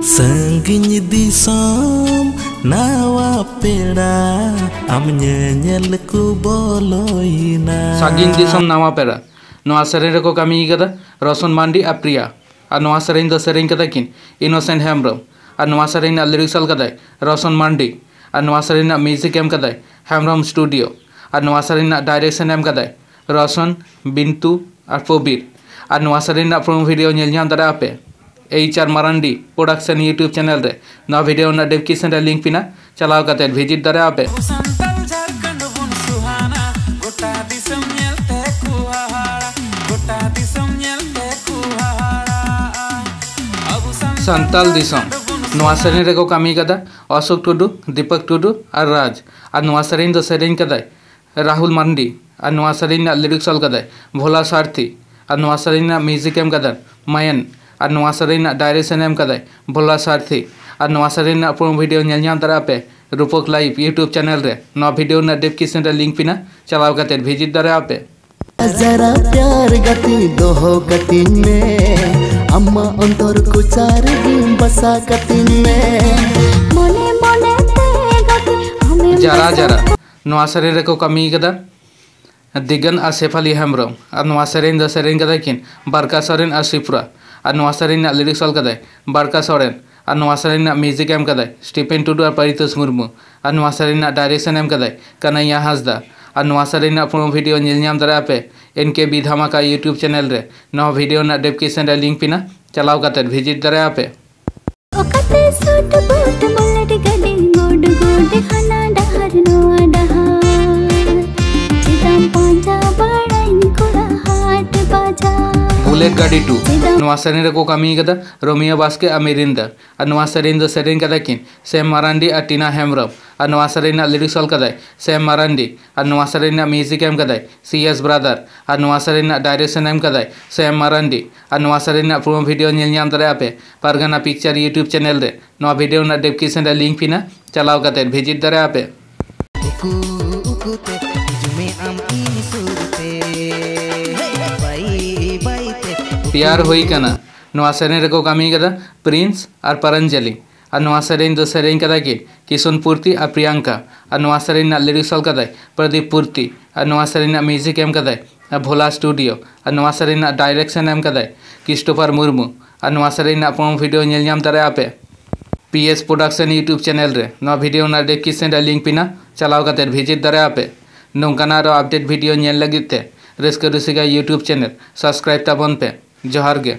Sangginy disom nawa pera am nyanyel ku boloina ᱥᱟᱺᱜᱤᱧ ᱫᱤᱥᱚᱢ ᱱᱟᱣᱟ ᱯᱮᱲᱟ ᱱᱚᱣᱟ ᱥᱮᱨᱮᱧ ᱨᱮᱠᱚ ᱠᱟᱹᱢᱤ ᱠᱟᱫᱟ ᱨᱚᱥᱚᱱ ᱢᱟᱱᱰᱤ ᱟᱨ ᱯᱨᱤᱭᱟ ᱟᱨ ᱱᱚᱣᱟ ᱥᱮᱨᱮᱧ ᱫᱚ ᱥᱮᱨᱮᱧ ᱠᱟᱫᱟ ᱠᱤᱱ ᱤᱱᱳᱥᱮᱱᱴ ᱦᱮᱢᱵᱨᱚᱢ ᱟᱨ ᱱᱚᱣᱟ ᱥᱮᱨᱮᱧ ᱨᱮᱱᱟᱜ ᱞᱤᱨᱤᱠᱥ ᱚᱞ ᱠᱟᱫᱟᱭ ᱨᱚᱥᱚᱱ ᱢᱟᱱᱰᱤ ᱟᱨ ᱱᱚᱣᱟ ᱥᱮᱨᱮᱧ ᱨᱮᱱᱟᱜ ᱢᱤᱭᱩᱡᱤᱠ ᱮᱢ ᱠᱟᱫᱟᱭ ᱦᱮᱢᱵᱨᱚᱢ ᱥᱴᱩᱰᱤᱭᱳ ᱟᱨ ᱱᱚᱣᱟ ᱥᱮᱨᱮᱧ ᱨᱮᱱᱟᱜ ᱰᱟᱭᱨᱮᱠᱥᱚᱱ ᱮᱢ ᱠᱟᱫᱟᱭ ᱨᱚᱥᱚᱱ ᱵᱤᱱᱛᱩ ᱟᱨ ᱯᱚᱵᱤᱨ ᱟᱨ ᱱᱚᱣᱟ ᱥᱮᱨᱮᱧ ᱨᱮᱱᱟᱜ ᱯᱨᱳᱢᱳ ᱵᱷᱤᱰᱤᱭᱳ ᱧᱮᱞ ᱧᱟᱢ ᱫᱟᱲᱮᱭᱟᱜᱼᱟ ᱯᱮ H R Marandi production YouTube channel रे ना वीडियो ना डिस्क्रिप्शन रे लिंक पिना चलाव करते विज़िट दरे आपे संताल दिसम ᱱᱚᱣᱟ ᱥᱮᱨᱮᱧ ᱨᱮᱠᱚ ᱠᱟᱹᱢᱤ ᱠᱟᱫᱟ ᱚᱥᱳᱠ ᱴᱩᱰᱩ ᱫᱤᱯᱚᱠ ᱴᱩᱰᱩ ᱟᱨ ᱨᱟᱡᱽ ᱟᱨ ᱱᱚᱣᱟ ᱥᱮᱨᱮᱧ ᱫᱚ ᱥᱮᱨᱮᱧ ᱠᱟᱫᱟᱭ ᱨᱟᱦᱩᱞ ᱢᱟᱱᱰᱤ ᱟᱨ ᱱᱚᱣᱟ ᱥᱮᱨᱮᱧ ᱨᱮᱱᱟᱜ ᱞᱤᱨᱤᱠᱥ ᱚᱞ ᱠᱟᱫᱟᱭ ᱵᱷᱳᱞᱟ ᱥᱟᱨᱛᱷᱤ ᱟᱨ ᱱᱚᱣᱟ ᱥᱮᱨᱮᱧ ᱨᱮᱱᱟᱜ ᱢᱤᱭᱩᱡᱤᱠ ᱮᱢ ᱠᱟᱫᱟ ᱢᱟᱭᱟᱱ और ना सेरेन डायरेक्शन एम का भोला सारथी और नवा सेरेन पूर्ण वीडियो नेलनाम दारापे रूपक लाइव यूट्यूब चैनल रे। ना डिस्क्रिप्शन रे लिंक पे चलाव भिजिट विज़िट दारापे जरा प्यार गति दोहो गति में अम्मा अंतर को चार दिन बसा गति में मने मने ते गति हमें जरा जरा। नवा सेरेन रे को कमी कदा? दिगन आ सेफाली हेम्ब्रम आ नवा सेरेन द सेरेन कदा किन? बरका सेरेन आ सिपुरा ᱟᱨ ᱱᱚᱣᱟ ᱥᱮᱨᱮᱧ ᱨᱮᱱᱟᱜ ᱞᱤᱨᱤᱠᱥ ᱚᱞ ᱠᱟᱫᱟᱭ ᱵᱟᱨᱠᱟ ᱥᱚᱨᱮᱱ ᱟᱨ ᱱᱚᱣᱟ ᱥᱮᱨᱮᱧ ᱨᱮᱱᱟᱜ ᱢᱤᱭᱩᱡᱤᱠ ᱮᱢ ᱠᱟᱫᱟᱭ ᱥᱴᱤᱯᱷᱮᱱ ᱴᱩᱰᱩ ᱟᱨ ᱯᱟᱨᱤᱛᱳᱥ ᱢᱩᱨᱢᱩ ᱟᱨ ᱱᱚᱣᱟ ᱥᱮᱨᱮᱧ ᱨᱮᱱᱟᱜ ᱰᱟᱭᱨᱮᱠᱥᱚᱱ ᱮᱢ ᱠᱟᱫᱟᱭ ᱠᱟᱱᱟᱭᱟ ᱦᱟᱸᱥᱫᱟ ᱟᱨ ᱱᱚᱣᱟ ᱥᱮᱨᱮᱧ ᱨᱮᱱᱟᱜ ᱯᱩᱨᱟᱹ ᱵᱷᱤᱰᱤᱭᱳ ᱧᱮᱞ ᱧᱟᱢ ᱫᱟᱲᱮᱭᱟᱜ ᱯᱮ ᱮᱱ ᱠᱮ ᱵᱤ ᱫᱷᱟᱢᱟ ᱠᱟ ᱤᱭᱩᱴᱩᱵᱽ ᱪᱮᱱᱮᱞ ᱨᱮ ᱱᱚᱣᱟ ᱵᱷᱤᱰᱤᱭᱳ ᱨᱮᱱᱟᱜ ᱰᱮᱥᱠᱨᱤᱯᱥᱚᱱ ᱨᱮ ᱞᱤᱝᱠ ᱯᱤᱱᱟ ᱪᱟᱞᱟᱣ ᱠᱟᱛᱮᱫ ᱵᱷᱤᱡᱤᱴ ᱫᱟᱲᱮᱭᱟᱜ ᱯᱮ बुलेट गाड़ी टू। नवा सेरेन रे को कामी कदा, रोमियो बास्के अमेरिंदा और नवा सेरेन सेम मारांडी और टीना सेरेन ना लिरिक्स ऑल कदा सेम मारांडी। और नवा म्यूज़िक एम कदा सी एस ब्रदर। और नवा डायरेक्शन एम कदा सेम मारांडी। और नवा सेरेन promo video ape Pargana picture YouTube channel रे नवा वीडियो ना डिस्क्रिप्शन रे लिंक पिना चलाओ बाई प्यार होई कना। रेको कामी कदा, प्रिंस और परंजलि। सेरेन दो सेरेन कदा के किशुन पूर्ति और प्रियंका। ना लिरिक्स कदा प्रदीप पूर्ति। ना म्यूज़िक एम कदा भोला स्टूडियो। ना डायरेक्शन एम कदा क्रिस्टोफर मुर्मू। और नवा सेरेन ना पुरो video ñel ñam dare ape PS production YouTube channel रे। नवा वीडियो ना डिस्क्रिप्शन रे लिंक पिना चलाओ कते विज़िट दरे ape नोंकाना रो अपडेट वीडियो ñel लगित ते रुसिका यूट्यूब चैनल। सब्सक्राइब ताबन पे। जोहार गे